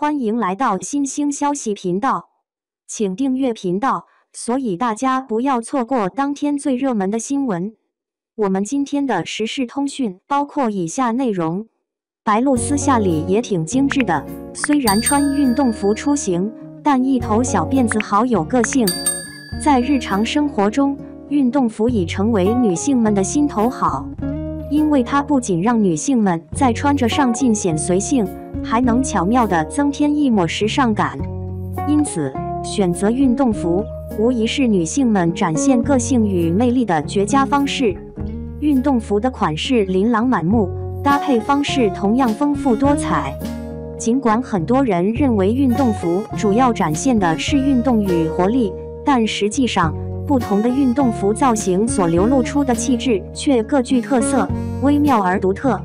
欢迎来到新兴消息频道，请订阅频道，所以大家不要错过当天最热门的新闻。我们今天的时事通讯包括以下内容：白鹿私下里也挺精致的，虽然穿运动服出行，但一头小辫子好有个性。在日常生活中，运动服已成为女性们的心头好，因为它不仅让女性们在穿着上尽显随性。还能巧妙地增添一抹时尚感，因此选择运动服无疑是女性们展现个性与魅力的绝佳方式。运动服的款式琳琅满目，搭配方式同样丰富多彩。尽管很多人认为运动服主要展现的是运动与活力，但实际上，不同的运动服造型所流露出的气质却各具特色，微妙而独特。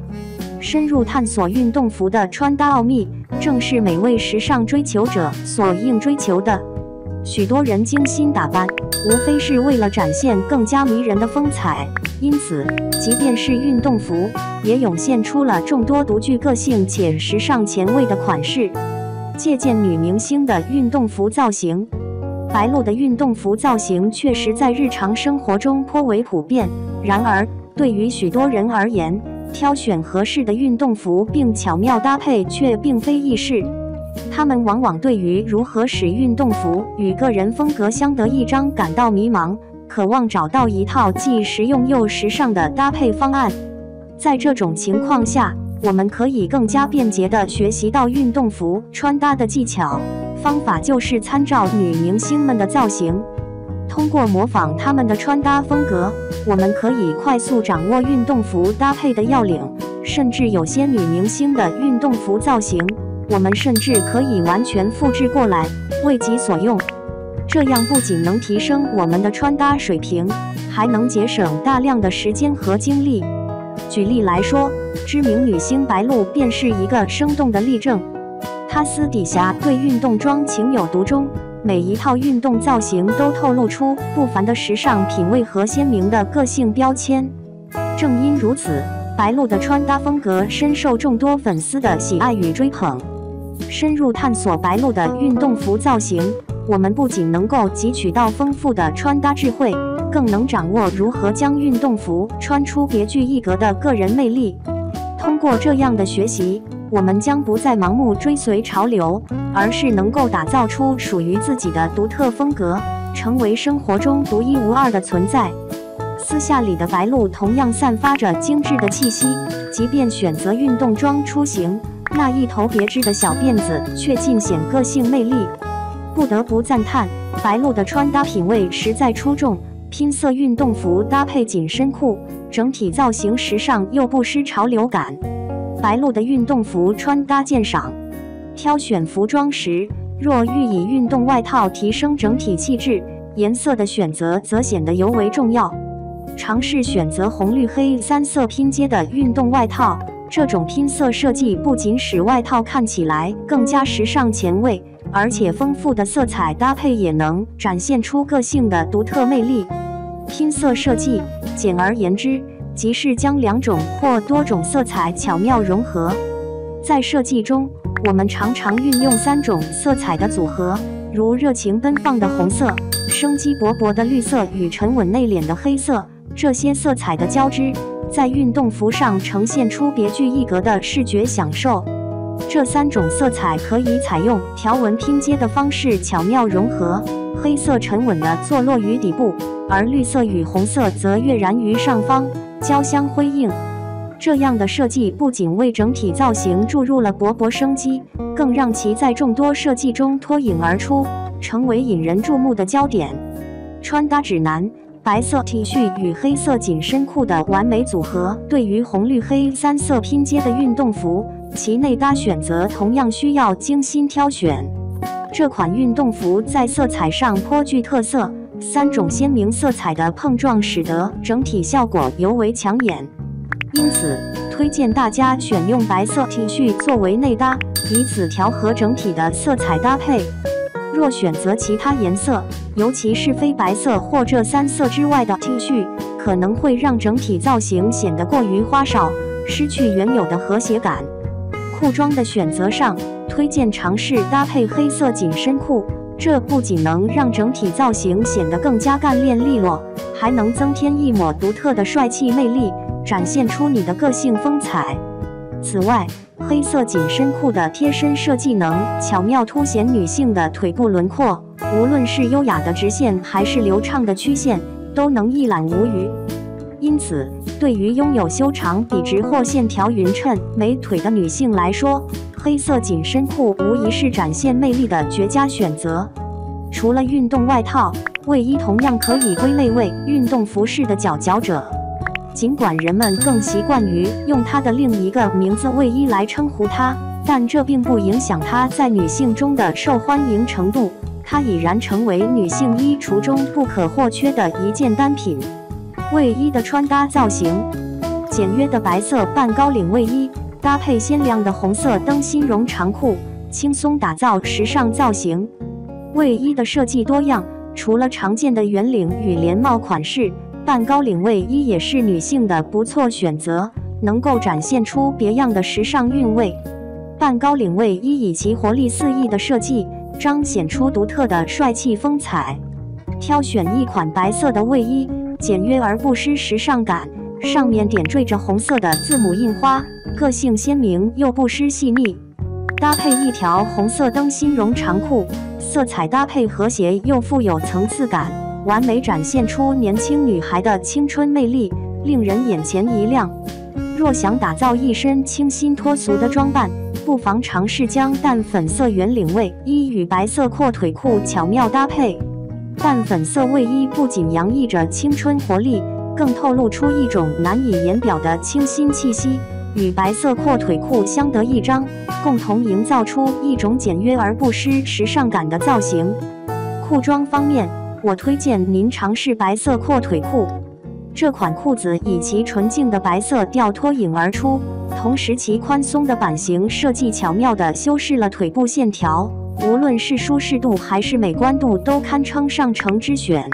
深入探索运动服的穿搭奥秘，正是每位时尚追求者所应追求的。许多人精心打扮，无非是为了展现更加迷人的风采。因此，即便是运动服，也涌现出了众多独具个性且时尚前卫的款式。借鉴女明星的运动服造型，白鹿的运动服造型确实在日常生活中颇为普遍。然而，对于许多人而言，挑选合适的运动服并巧妙搭配却并非易事，他们往往对于如何使运动服与个人风格相得益彰感到迷茫，渴望找到一套既实用又时尚的搭配方案。在这种情况下，我们可以更加便捷地学习到运动服穿搭的技巧。方法就是参照女明星们的造型。通过模仿他们的穿搭风格，我们可以快速掌握运动服搭配的要领。甚至有些女明星的运动服造型，我们甚至可以完全复制过来，为己所用。这样不仅能提升我们的穿搭水平，还能节省大量的时间和精力。举例来说，知名女星白鹿便是一个生动的例证。她私底下对运动装情有独钟。每一套运动造型都透露出不凡的时尚品味和鲜明的个性标签。正因如此，白鹿的穿搭风格深受众多粉丝的喜爱与追捧。深入探索白鹿的运动服造型，我们不仅能够汲取到丰富的穿搭智慧，更能掌握如何将运动服穿出别具一格的个人魅力。通过这样的学习。我们将不再盲目追随潮流，而是能够打造出属于自己的独特风格，成为生活中独一无二的存在。私下里的白鹿同样散发着精致的气息，即便选择运动装出行，那一头别致的小辫子却尽显个性魅力。不得不赞叹，白鹿的穿搭品味实在出众。拼色运动服搭配紧身裤，整体造型时尚又不失潮流感。白鹿的运动服穿搭鉴赏，挑选服装时，若欲以运动外套提升整体气质，颜色的选择则显得尤为重要。尝试选择红绿黑三色拼接的运动外套，这种拼色设计不仅使外套看起来更加时尚前卫，而且丰富的色彩搭配也能展现出个性的独特魅力。拼色设计，简而言之。即是将两种或多种色彩巧妙融合。在设计中，我们常常运用三种色彩的组合，如热情奔放的红色、生机勃勃的绿色与沉稳内敛的黑色。这些色彩的交织，在运动服上呈现出别具一格的视觉享受。这三种色彩可以采用条纹拼接的方式巧妙融合，黑色沉稳地坐落于底部，而绿色与红色则跃然于上方。交相辉映，这样的设计不仅为整体造型注入了勃勃生机，更让其在众多设计中脱颖而出，成为引人注目的焦点。穿搭指南：白色 T 恤与黑色紧身裤的完美组合。对于红绿黑三色拼接的运动服，其内搭选择同样需要精心挑选。这款运动服在色彩上颇具特色。三种鲜明色彩的碰撞，使得整体效果尤为抢眼，因此推荐大家选用白色 T 恤作为内搭，以此调和整体的色彩搭配。若选择其他颜色，尤其是非白色或这三色之外的 T 恤，可能会让整体造型显得过于花哨，失去原有的和谐感。裤装的选择上。推荐尝试搭配黑色紧身裤，这不仅能让整体造型显得更加干练利落，还能增添一抹独特的帅气魅力，展现出你的个性风采。此外，黑色紧身裤的贴身设计能巧妙凸显女性的腿部轮廓，无论是优雅的直线还是流畅的曲线，都能一览无余。因此，对于拥有修长、笔直或线条匀称美腿的女性来说，黑色紧身裤无疑是展现魅力的绝佳选择。除了运动外套，卫衣同样可以归类为运动服饰的佼佼者。尽管人们更习惯于用它的另一个名字“卫衣”来称呼它，但这并不影响它在女性中的受欢迎程度。它已然成为女性衣橱中不可或缺的一件单品。卫衣的穿搭造型：简约的白色半高领卫衣，搭配鲜亮的红色灯芯绒长裤，轻松打造时尚造型。卫衣的设计多样，除了常见的圆领与连帽款式。半高领卫衣也是女性的不错选择，能够展现出别样的时尚韵味。半高领卫衣以其活力四溢的设计，彰显出独特的帅气风采。挑选一款白色的卫衣，简约而不失时尚感，上面点缀着红色的字母印花，个性鲜明又不失细腻。搭配一条红色灯芯绒长裤，色彩搭配和谐又富有层次感。完美展现出年轻女孩的青春魅力，令人眼前一亮。若想打造一身清新脱俗的装扮，不妨尝试将淡粉色圆领卫衣与白色阔腿裤巧妙搭配。淡粉色卫衣不仅洋溢着青春活力，更透露出一种难以言表的清新气息，与白色阔腿裤相得益彰，共同营造出一种简约而不失时尚感的造型。裤装方面。我推荐您尝试白色阔腿裤，这款裤子以其纯净的白色调脱颖而出，同时其宽松的版型设计巧妙地修饰了腿部线条，无论是舒适度还是美观度都堪称上乘之选。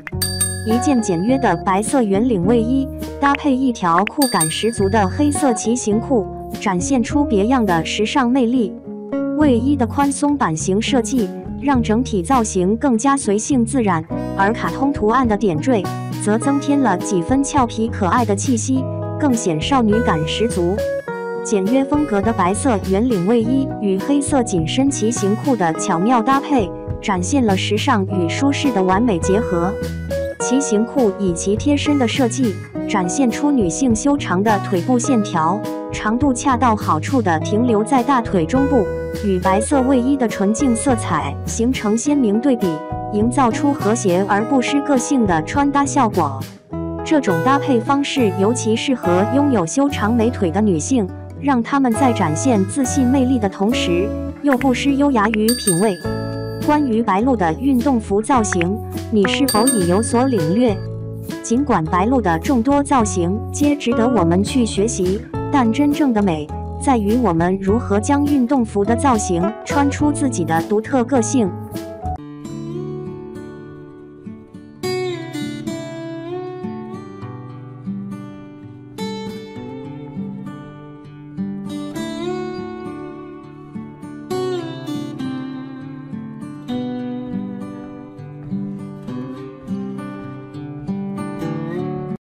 一件简约的白色圆领卫衣，搭配一条酷感十足的黑色骑行裤，展现出别样的时尚魅力。卫衣的宽松版型设计。让整体造型更加随性自然，而卡通图案的点缀则增添了几分俏皮可爱的气息，更显少女感十足。简约风格的白色圆领卫衣与黑色紧身骑行裤的巧妙搭配，展现了时尚与舒适的完美结合。骑行裤以其贴身的设计，展现出女性修长的腿部线条，长度恰到好处地停留在大腿中部。与白色卫衣的纯净色彩形成鲜明对比，营造出和谐而不失个性的穿搭效果。这种搭配方式尤其适合拥有修长美腿的女性，让她们在展现自信魅力的同时，又不失优雅与品味。关于白鹿的运动服造型，你是否已有所领略？尽管白鹿的众多造型皆值得我们去学习，但真正的美。在于我们如何将运动服的造型穿出自己的独特个性。